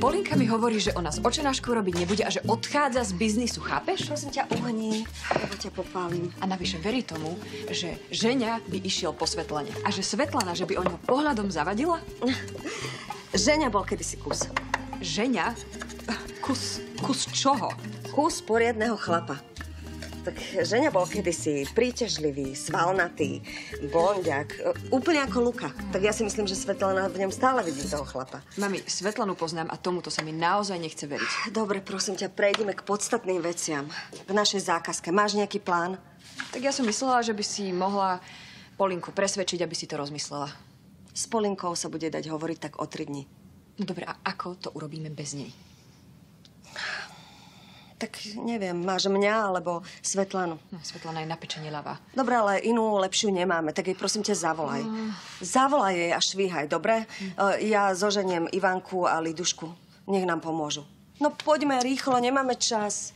Polinka mi hovorí, že ona s očenáškou robiť nebude a že odchádza z biznisu, chápeš? Prosím ťa, uhni, lebo ťa popálim. A navyše verí tomu, že ženia by išiel po Svetlane. A že Svetlana, že by o ňo pohľadom zavadila? Ženia bol kedysi kus. Ženia? Kus, kus čoho? Kus poriadného chlapa. Tak ženia bol kedysi príťažlivý, svalnatý, blondiak, e, úplne ako Luka. Tak ja si myslím, že Svetlana v ňom stále vidí toho chlapa. Mami, Svetlanu poznám a tomuto sa mi naozaj nechce veriť. Dobre, prosím ťa, prejdeme k podstatným veciam. V našej zákazke máš nejaký plán? Tak ja som myslela, že by si mohla Polinku presvedčiť, aby si to rozmyslela. S Polinkou sa bude dať hovoriť tak o tri dni. No dobre, a ako to urobíme bez nej? Tak neviem, máš mňa alebo Svetlanu. No, Svetlana je na pečenie ľavá. Dobre, ale inú lepšiu nemáme, tak jej prosím ťa zavolaj. Zavolaj jej a švíhaj, dobre? E, Ja zoženiem Ivanku a Lidušku. Nech nám pomôžu. No poďme rýchlo, nemáme čas.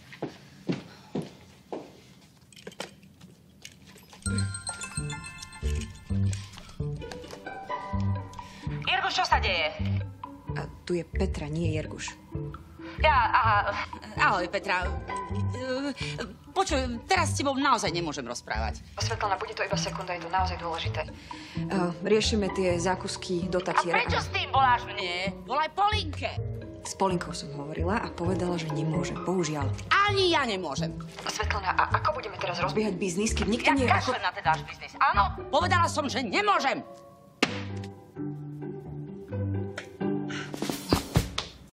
Irgo, čo sa deje? A tu je Petra, nie Jerguš. Ja, aha, ahoj Petra. Počuj, teraz s tebou naozaj nemôžem rozprávať. Svetlana, bude to iba sekunda, je to naozaj dôležité. Uh, riešime tie zákusky do A Tatier. prečo s tým voláš mne? Volaj Polinke. S Polinkou som hovorila a povedala, že nemôže. Bohužiaľ. Ani ja nemôžem. Svetlana, a ako budeme teraz rozbiehať biznis, keď nikto Ja nie je... kašlem na ten náš biznis. Áno, povedala som, že nemôžem.